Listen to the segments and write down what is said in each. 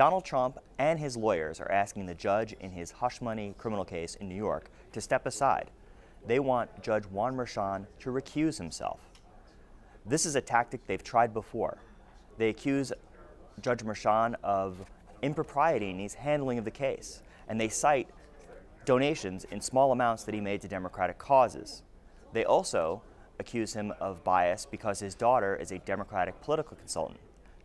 Donald Trump and his lawyers are asking the judge in his hush money criminal case in New York to step aside. They want Judge Juan Merchan to recuse himself. This is a tactic they've tried before. They accuse Judge Merchan of impropriety in his handling of the case, and they cite donations in small amounts that he made to Democratic causes. They also accuse him of bias because his daughter is a Democratic political consultant.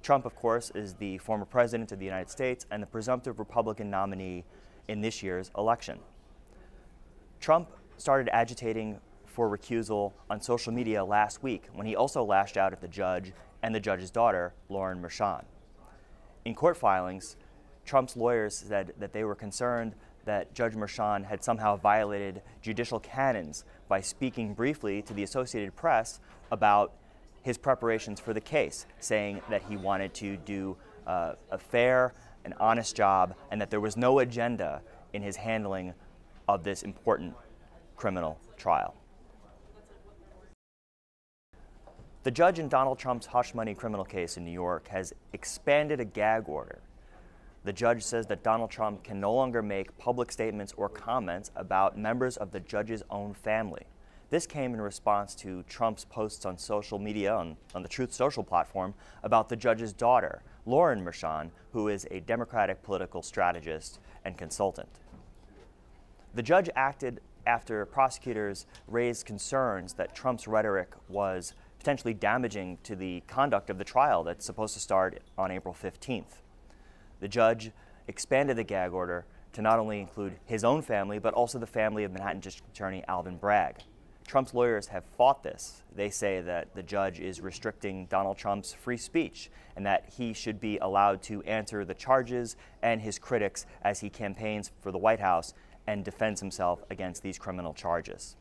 Trump, of course, is the former president of the United States and the presumptive Republican nominee in this year's election. Trump started agitating for recusal on social media last week when he also lashed out at the judge and the judge's daughter, Loren Merchan. In court filings, Trump's lawyers said that they were concerned that Judge Merchan had somehow violated judicial canons by speaking briefly to the Associated Press about his preparations for the case, saying that he wanted to do uh, a fair and honest job and that there was no agenda in his handling of this important criminal trial. The judge in Donald Trump's hush money criminal case in New York has expanded a gag order the judge says that Donald Trump can no longer make public statements or comments about members of the judge's own family. This came in response to Trump's posts on social media, on, on the Truth Social platform, about the judge's daughter, Loren Merchan, who is a Democratic political strategist and consultant. The judge acted after prosecutors raised concerns that Trump's rhetoric was potentially damaging to the conduct of the trial that's supposed to start on April 15th. The judge expanded the gag order to not only include his own family, but also the family of Manhattan District Attorney Alvin Bragg. Trump's lawyers have fought this. They say that the judge is restricting Donald Trump's free speech and that he should be allowed to answer the charges and his critics as he campaigns for the White House and defends himself against these criminal charges.